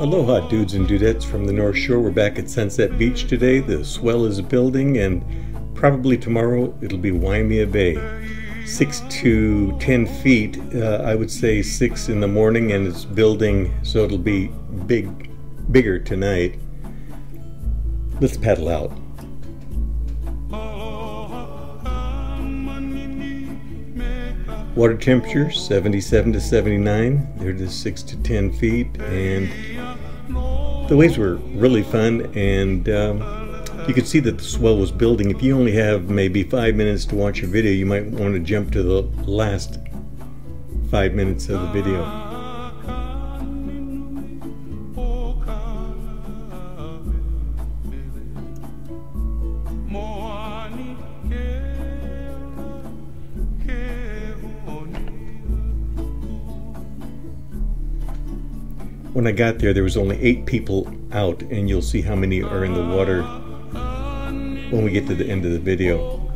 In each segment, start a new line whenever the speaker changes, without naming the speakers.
Aloha, dudes and dudettes from the North Shore. We're back at Sunset Beach today. The swell is building, and probably tomorrow it'll be Waimea Bay. Six to ten feet, uh, I would say six in the morning, and it's building, so it'll be big, bigger tonight. Let's paddle out. Water temperature 77 to 79. They're just 6 to 10 feet. And the waves were really fun. And um, you could see that the swell was building. If you only have maybe five minutes to watch a video, you might want to jump to the last five minutes of the video. When I got there, there was only eight people out, and you'll see how many are in the water when we get to the end of the video.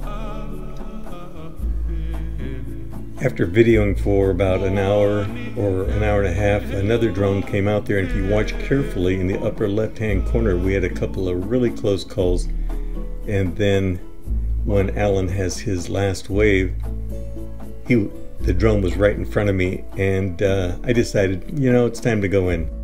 After videoing for about an hour or an hour and a half, another drone came out there, and if you watch carefully in the upper left-hand corner, we had a couple of really close calls, and then when Alan has his last wave, he the drone was right in front of me, and uh, I decided, you know, it's time to go in.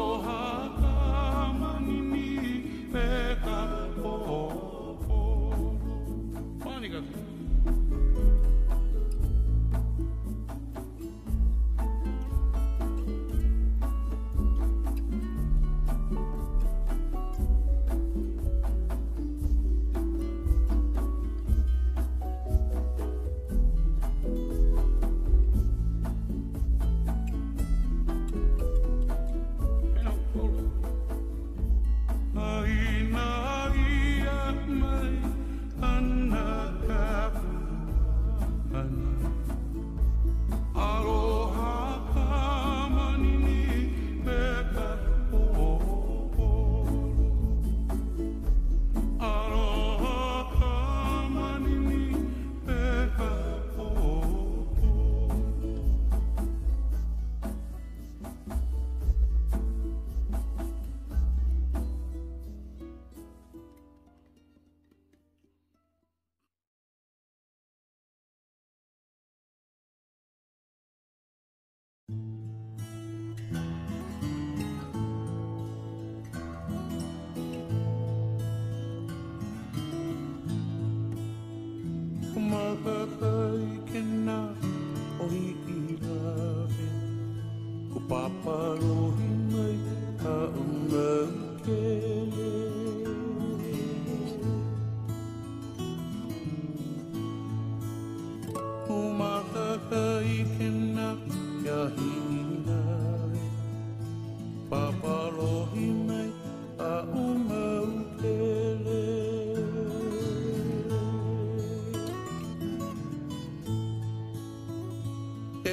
papalohi mai a umau pele.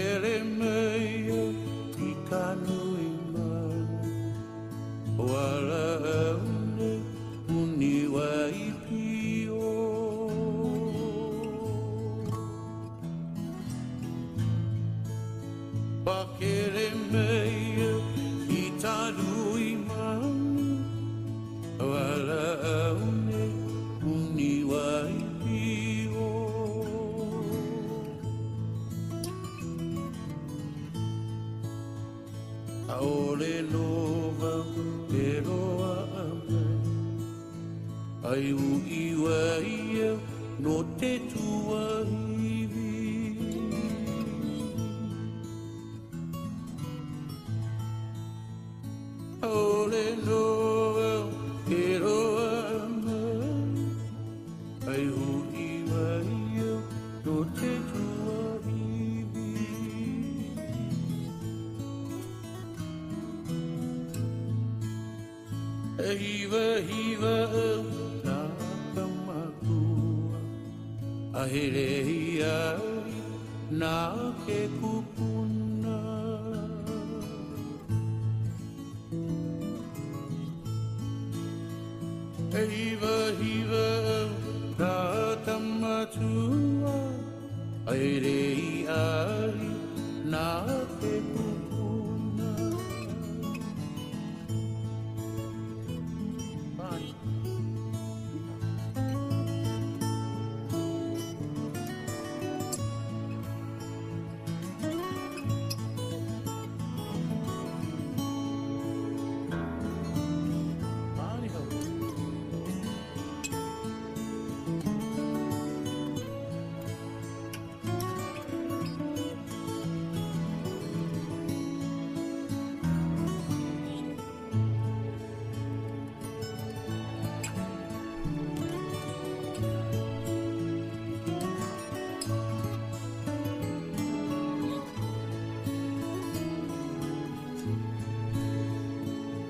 Ere meia i kanui mana, wala aune uniwa i pio. Pakere meia I will wa i e no te A here ai, nā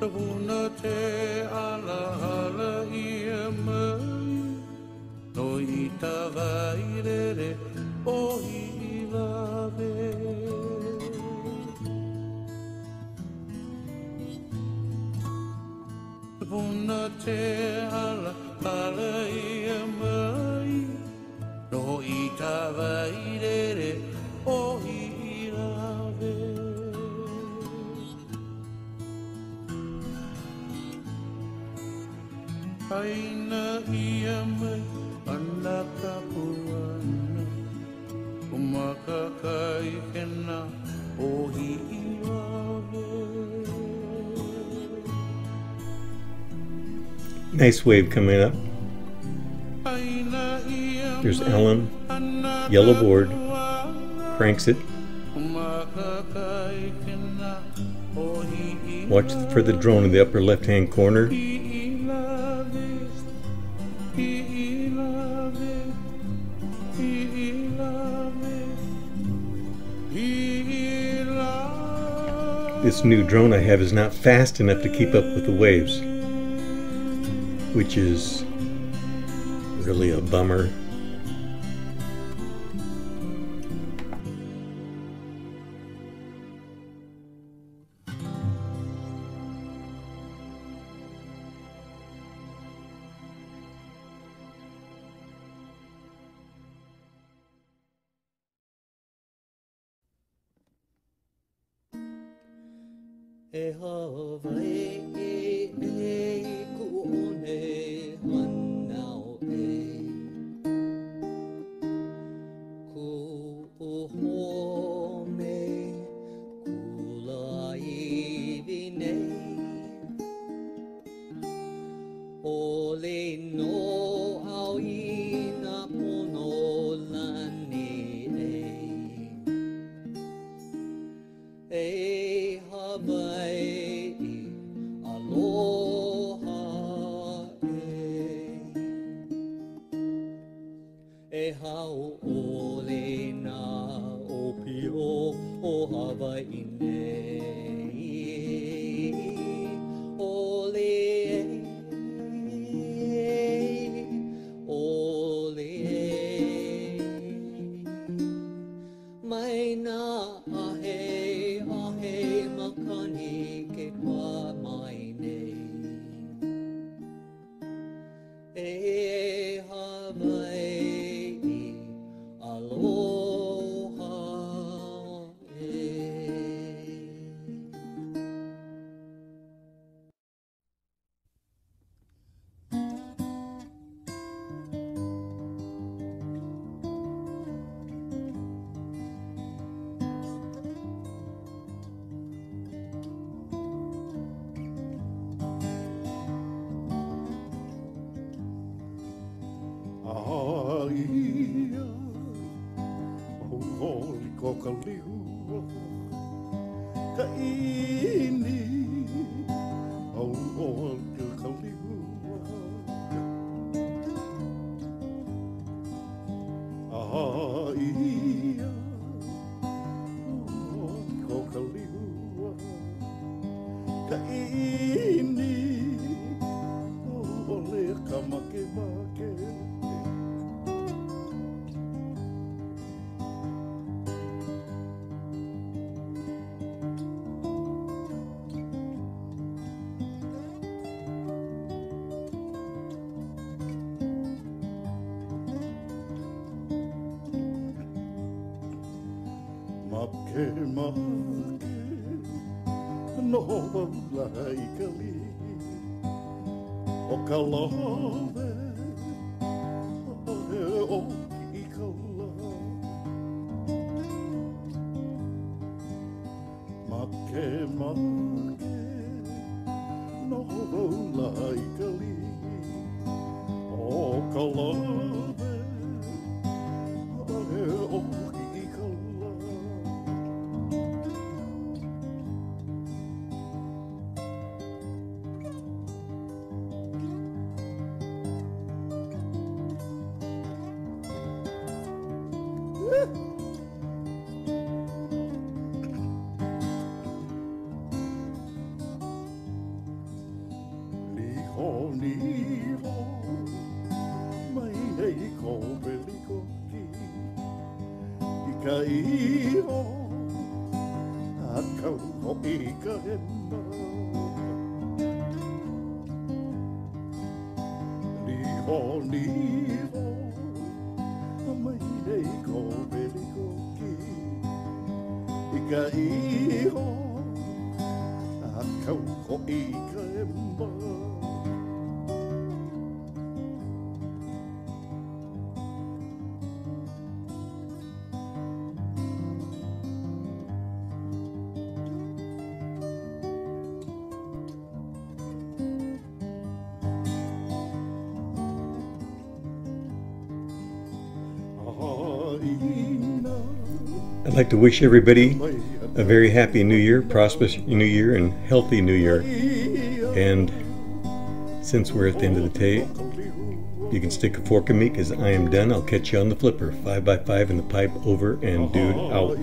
Tawuna te ala ala ia mai No i o i Tawuna te ala kai kena o iwawe
Nice wave coming up. There's Ellen, yellow board, cranks it.
Umaka kai kena o hi
Watch for the drone in the upper left hand corner. This new drone I have is not fast enough to keep up with the waves, which is really a bummer.
E Hawaii e e ku one o Hawaii nei.
Ko ka liu, ka ini, o holi ka liu. Aia, o holi ko ka liu, ka ini, o holi ka make make. Make make no lai kali o ka love o i ka la Make make no lai kali mai nei ko peliko ki. I ka iho, a kau ho i ka hema. Liho, liho, mai nei ko peliko ki. I ka iho, a kau ho i
like to wish everybody a very happy new year, prosperous new year, and healthy new year. And since we're at the end of the day, you can stick a fork in me because I am done. I'll catch you on the flipper. Five by five in the pipe, over and dude out.